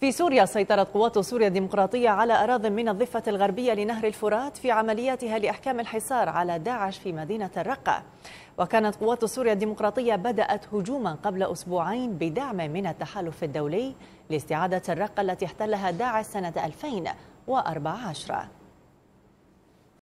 في سوريا سيطرت قوات سوريا الديمقراطية على أراض من الضفة الغربية لنهر الفرات في عملياتها لإحكام الحصار على داعش في مدينة الرقة. وكانت قوات سوريا الديمقراطية بدأت هجوما قبل أسبوعين بدعم من التحالف الدولي لاستعادة الرقة التي احتلها داعش سنة 2014